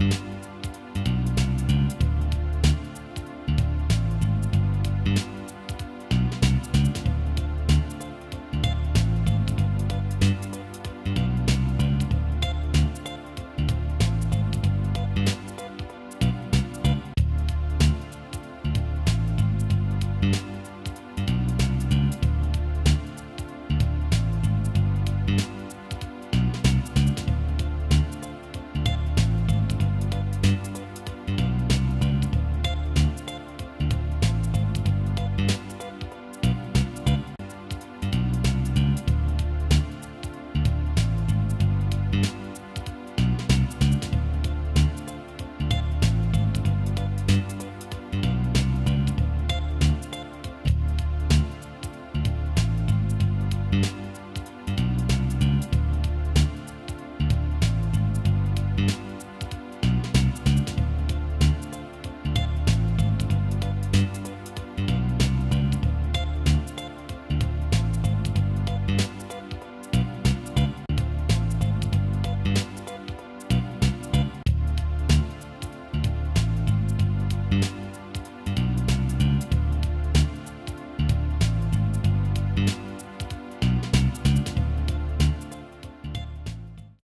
Mm-hmm.